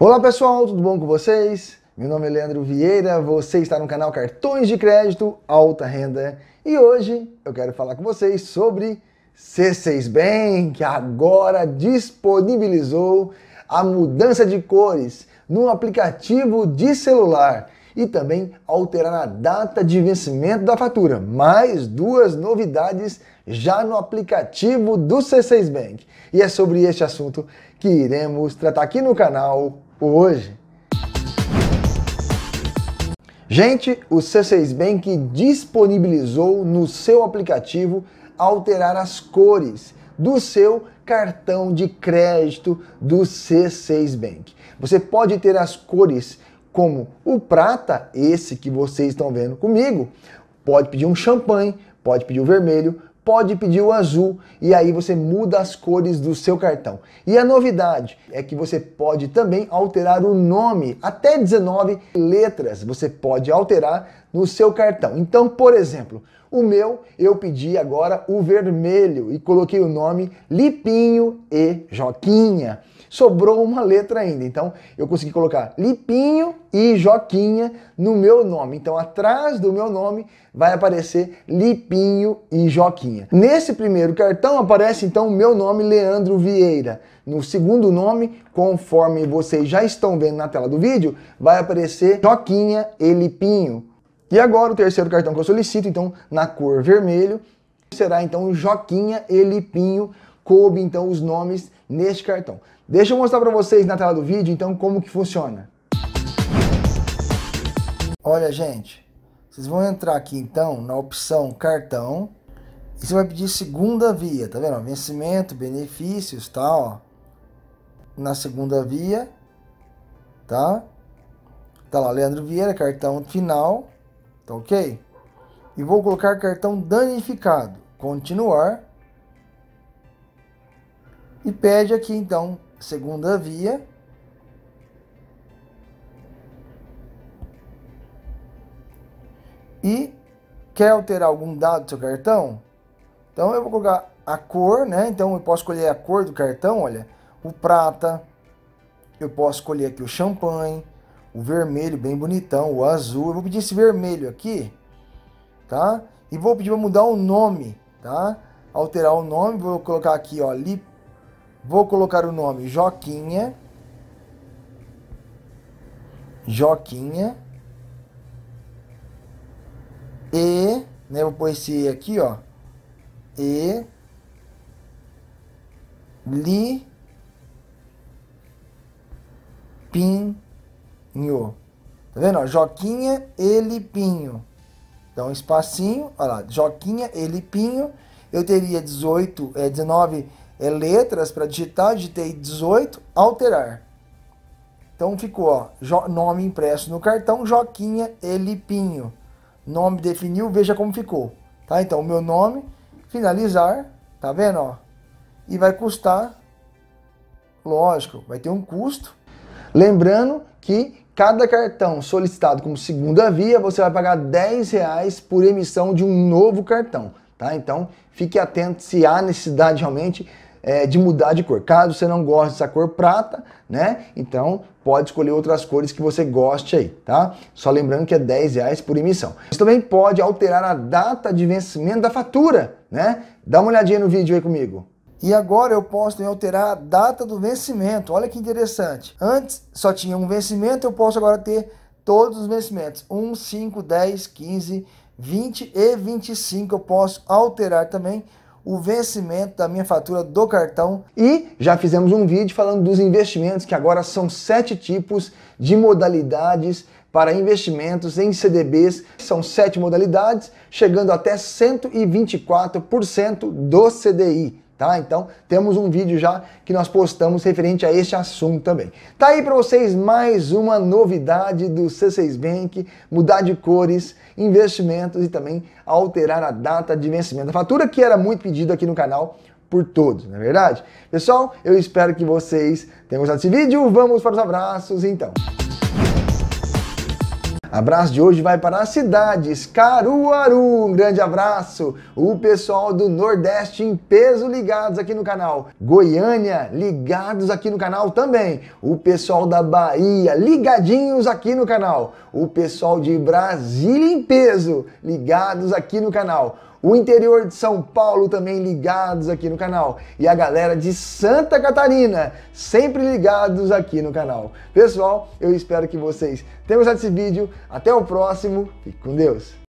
Olá pessoal, tudo bom com vocês? Meu nome é Leandro Vieira, você está no canal Cartões de Crédito Alta Renda e hoje eu quero falar com vocês sobre C6 Bank, agora disponibilizou a mudança de cores no aplicativo de celular e também alterar a data de vencimento da fatura. Mais duas novidades já no aplicativo do C6 Bank. E é sobre este assunto que iremos tratar aqui no canal hoje. Gente, o C6 Bank disponibilizou no seu aplicativo alterar as cores do seu cartão de crédito do C6 Bank. Você pode ter as cores como o prata, esse que vocês estão vendo comigo, pode pedir um champanhe, pode pedir o vermelho, pode pedir o azul e aí você muda as cores do seu cartão. E a novidade é que você pode também alterar o nome, até 19 letras você pode alterar no seu cartão. Então, por exemplo, o meu eu pedi agora o vermelho e coloquei o nome Lipinho e Joquinha sobrou uma letra ainda. Então eu consegui colocar Lipinho e Joquinha no meu nome. Então atrás do meu nome vai aparecer Lipinho e Joquinha. Nesse primeiro cartão aparece então o meu nome Leandro Vieira. No segundo nome, conforme vocês já estão vendo na tela do vídeo, vai aparecer Joquinha e Lipinho. E agora o terceiro cartão que eu solicito, então na cor vermelho, será então Joquinha e Lipinho. Coube então os nomes neste cartão. Deixa eu mostrar para vocês na tela do vídeo, então, como que funciona. Olha, gente, vocês vão entrar aqui, então, na opção cartão, e você vai pedir segunda via, tá vendo? Vencimento, benefícios, tá, ó. Na segunda via, tá? Tá lá, Leandro Vieira, cartão final, tá ok? E vou colocar cartão danificado, continuar. E pede aqui, então, segunda via. E quer alterar algum dado do seu cartão? Então eu vou colocar a cor, né? Então eu posso escolher a cor do cartão, olha, o prata. Eu posso escolher aqui o champanhe, o vermelho bem bonitão, o azul. Eu vou pedir esse vermelho aqui, tá? E vou pedir para mudar o nome, tá? Alterar o nome, vou colocar aqui, ó, Lip Vou colocar o nome Joquinha. Joquinha. E, né, vou pôr esse aqui, ó. E. Li. Pinho. Tá vendo, ó? Joquinha e Lipinho. Então, espacinho, olha lá, Joquinha e. Eu teria 18, é, 19 é letras para digitar, digitei 18, alterar. Então ficou, ó, nome impresso no cartão, Joquinha Elipinho. Nome definiu, veja como ficou. Tá? Então, o meu nome, finalizar, tá vendo, ó? E vai custar, lógico, vai ter um custo. Lembrando que cada cartão solicitado como segunda via, você vai pagar 10 reais por emissão de um novo cartão, tá? Então, fique atento se há necessidade realmente é, de mudar de cor. Caso você não goste dessa cor prata, né? Então pode escolher outras cores que você goste aí, tá? Só lembrando que é 10 reais por emissão. Você também pode alterar a data de vencimento da fatura, né? Dá uma olhadinha no vídeo aí comigo. E agora eu posso alterar a data do vencimento. Olha que interessante. Antes só tinha um vencimento, eu posso agora ter todos os vencimentos. 1, 5, 10, 15, 20 e 25. Eu posso alterar também o vencimento da minha fatura do cartão. E já fizemos um vídeo falando dos investimentos, que agora são sete tipos de modalidades para investimentos em CDBs. São sete modalidades, chegando até 124% do CDI tá? Então, temos um vídeo já que nós postamos referente a este assunto também. Tá aí para vocês mais uma novidade do C6 Bank, mudar de cores, investimentos e também alterar a data de vencimento da fatura, que era muito pedido aqui no canal por todos, não é verdade? Pessoal, eu espero que vocês tenham gostado desse vídeo. Vamos para os abraços, então. Abraço de hoje vai para as cidades Caruaru, um grande abraço. O pessoal do Nordeste em peso ligados aqui no canal. Goiânia ligados aqui no canal também. O pessoal da Bahia ligadinhos aqui no canal. O pessoal de Brasília em peso ligados aqui no canal o interior de São Paulo também ligados aqui no canal e a galera de Santa Catarina sempre ligados aqui no canal. Pessoal, eu espero que vocês tenham gostado desse vídeo. Até o próximo. Fique com Deus.